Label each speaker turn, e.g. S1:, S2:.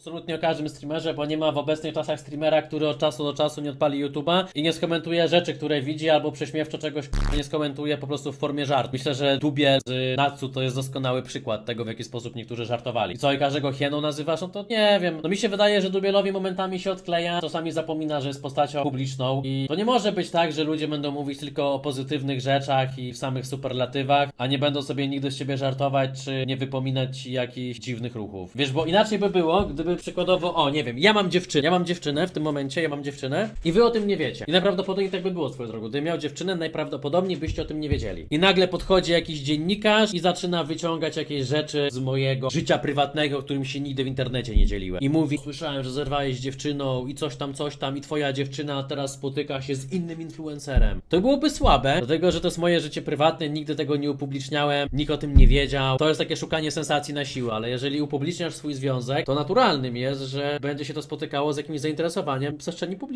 S1: absolutnie o każdym streamerze, bo nie ma w obecnych czasach streamera, który od czasu do czasu nie odpali YouTube'a i nie skomentuje rzeczy, które widzi, albo prześmiewczo czegoś nie skomentuje po prostu w formie żart. Myślę, że Dubie z Natsu to jest doskonały przykład tego, w jaki sposób niektórzy żartowali. Co, i każdego hieną nazywasz? No to nie wiem. No mi się wydaje, że Dubielowi momentami się odkleja, czasami zapomina, że jest postacią publiczną i to nie może być tak, że ludzie będą mówić tylko o pozytywnych rzeczach i w samych superlatywach, a nie będą sobie nigdy z ciebie żartować, czy nie wypominać ci jakichś dziwnych ruchów. Wiesz, bo inaczej by było, gdyby przykładowo, o nie wiem, ja mam dziewczynę, ja mam dziewczynę w tym momencie, ja mam dziewczynę i wy o tym nie wiecie. I najprawdopodobniej tak by było swoją drogą. Gdybym miał dziewczynę, najprawdopodobniej byście o tym nie wiedzieli. I nagle podchodzi jakiś dziennikarz i zaczyna wyciągać jakieś rzeczy z mojego życia prywatnego, którym się nigdy w internecie nie dzieliłem. I mówi, słyszałem, że zerwałeś z dziewczyną i coś tam, coś tam i twoja dziewczyna teraz spotyka się z innym influencerem. To byłoby słabe, dlatego, że to jest moje życie prywatne, nigdy tego nie upubliczniałem, nikt o tym nie wiedział. To jest takie szukanie sensacji na siłę, ale jeżeli upubliczniasz swój związek, to jest, że będzie się to spotykało z jakimś zainteresowaniem przestrzeni publicznej.